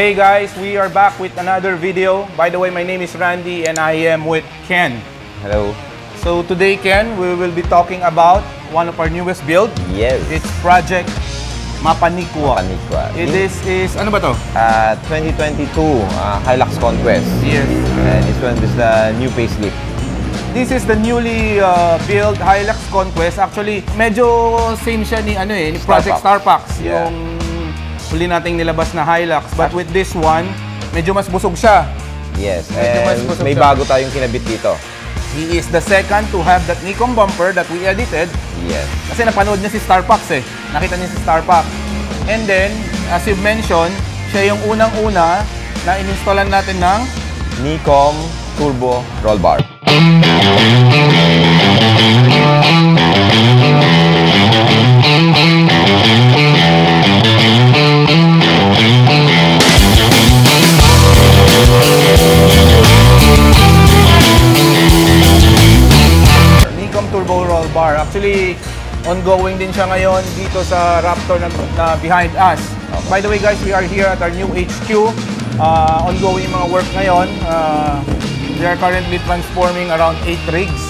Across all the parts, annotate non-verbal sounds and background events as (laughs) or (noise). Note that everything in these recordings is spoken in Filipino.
Hey guys, we are back with another video. By the way, my name is Randy and I am with Ken. Hello. So today, Ken, we will be talking about one of our newest build. Yes. It's Project Mapanikwa. Mapanikwa. Eh, This is, ano ba to? Uh, 2022 uh, Hilux Conquest. Yes. And this one is the new facelift. This is the newly uh, built Hilux Conquest. Actually, medyo same siya ni ano eh, ni Project Starpax. Starpax. Yeah. Yung huli nating nilabas na Hilux. But with this one, medyo mas busog siya. Yes. Medyo mas And busog may siya. bago tayong kinabit dito. He is the second to have that Nikon bumper that we edited. Yes. Kasi napanood niya si Starpax eh. Nakita niya si Starpax. And then, as you mentioned, siya yung unang-una na ininstallan natin ng Nikon Turbo Roll Bar. Turbo Roll Bar. Actually, ongoing din siya ngayon dito sa Raptor na, na behind us. By the way guys, we are here at our new HQ. Uh, ongoing mga work ngayon. Uh, we are currently transforming around 8 rigs.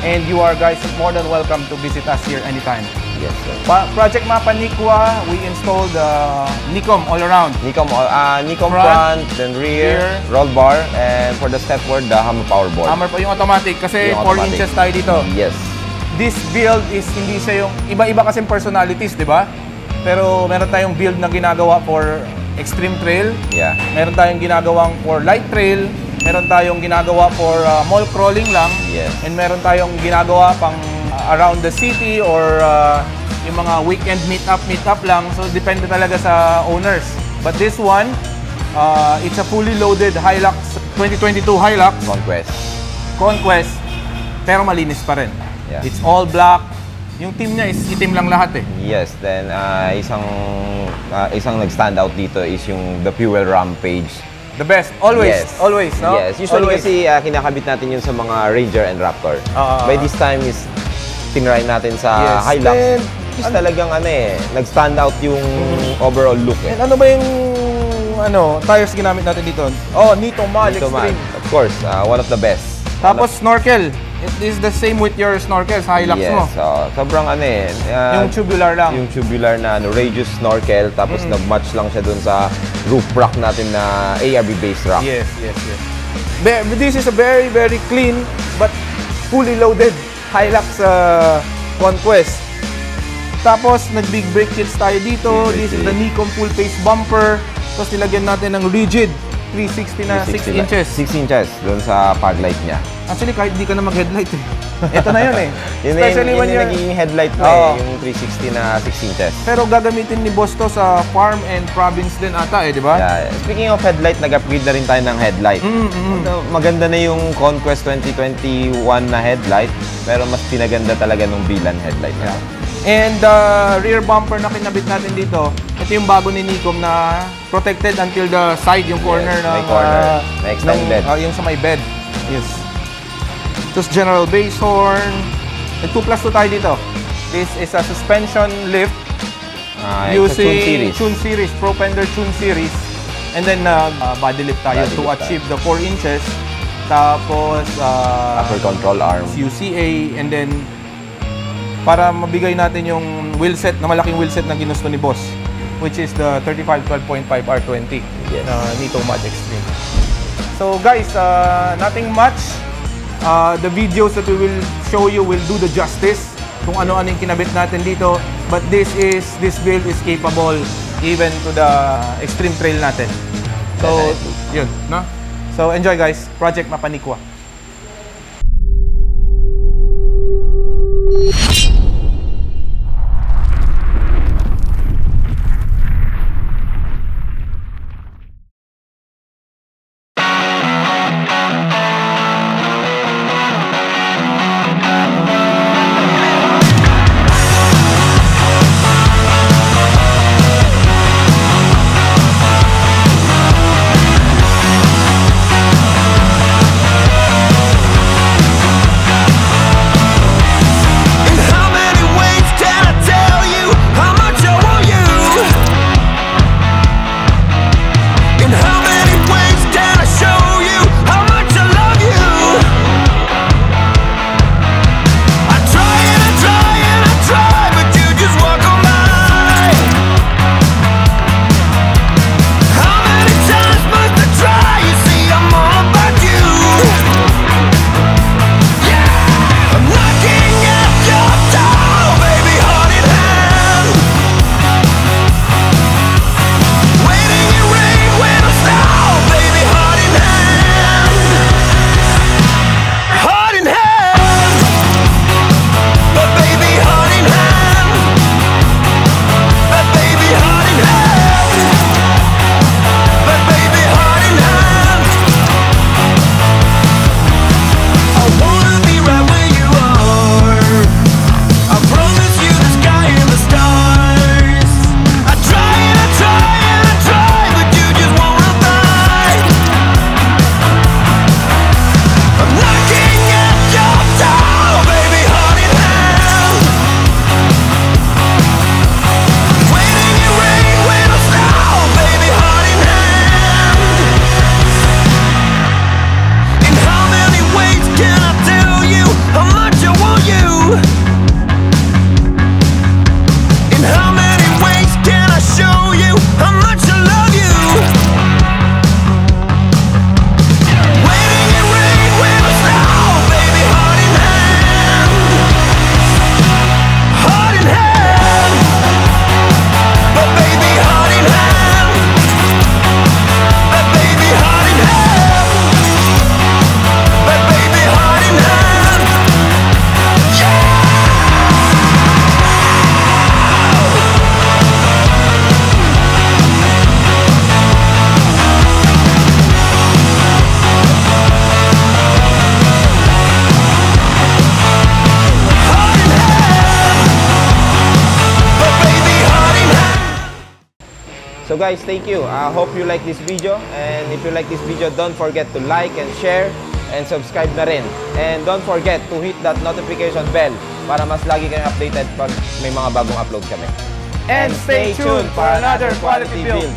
And you are guys more than welcome to visit us here anytime. Yes, sir. Pa- Project Mapa Nikwa, we installed uh, Nikon all around. Nikon, uh, Nikon Front, front, then rear, rear. roll bar, and for the stepward, the Hammer Power Board. Hammer pa yung automatic kasi Yung 4 automatic. inches tayo dito. Yes. This build is hindi siya yung iba-iba kasing personalities, di ba? Pero meron tayong build na ginagawa for extreme trail, Yeah. meron tayong ginagawang for light trail, meron tayong ginagawa for uh, mall crawling lang, Yes. and meron tayong ginagawa pang uh, around the city or uh, yung mga weekend meet-up, meet-up lang. So, depende talaga sa owners. But this one, uh, it's a fully loaded Hilux, 2022 Hilux Conquest. Conquest, pero malinis pa rin. Yeah. It's all black. Yung team niya is itim lang lahat eh. Yes, then uh, isang uh, isang nag-stand out dito is yung the Fuel Rampage. The best. Always. Yes. Always, no? Yes, usually Always. kasi uh, kinakabit natin yun sa mga Ranger and Raptor. Ah. By this time is tinry natin sa Yes, Hilux. then, is talagang ano eh, nag-stand out yung overall look eh. And ano ba yung ano, tires ginamit natin dito? Oh, Nito Mal Ito man, Extreme. of course, uh, one of the best. Tapos snorkel. It is the same with your snorkels, Hilux yes, mo. uh, sobrang ano eh. uh, Yung tubular lang. Yung tubular na ano, radius snorkel, tapos nag-match lang siya dun sa roof rack natin na ARB base rack. Yes, yes, yes. Be- this is a very, very clean but fully loaded Hilux uh, Conquest. Tapos, nag-big brake kits tayo dito. This is the. Nikon full face bumper. Tapos, nilagyan natin ng rigid 360 na 6 360 inches. 6 inches dun sa fog light niya. Actually, kahit di ka na mag-headlight eh. Ito na yun eh. (laughs) Yun na Especially yun, when yun yung you're... naging headlight mo Oo. eh, yung 360 na 6 inches. Pero gagamitin ni Boss to sa farm and province din ata eh, di ba? Yeah. Speaking of headlight, nag-upgrade na rin tayo ng headlight. Mm, mm. Although, Maganda na yung Conquest 2021 na headlight, pero mas pinaganda talaga nung Bilan headlight. na. And uh, rear bumper na kinabit natin dito, ito yung bago ni Nikon na protected until the side, yung corner Yes, ng... may corner. uh, May extended. ng, uh, yung sa may bed. Yes. Tapos general base horn. Nag 2 plus 2 tayo dito. This is a suspension lift Ah, using Tune series. Tune series, Propender Tune series. And then uh, uh, body lift tayo Body to lift achieve the 4 inches. Tapos uh, Upper control arm. UCA and then para mabigay natin yung wheelset na malaking wheelset na ginusto ni boss which is the 35 12.5 R20 Yes. na Nito Mud Extreme. So guys, uh, nothing much. Uh, the videos that we will show you will do the justice kung ano-ano yung kinabit natin dito. But this is, this build is capable even to the extreme trail natin. So, yun, no? So, enjoy guys. Project Mapanikwa. So guys, thank you. I hope you like this video. And if you like this video, don't forget to like and share and subscribe na rin. And don't forget to hit that notification bell para mas lagi kayong updated pag may mga bagong upload kami. And stay tuned for another quality build.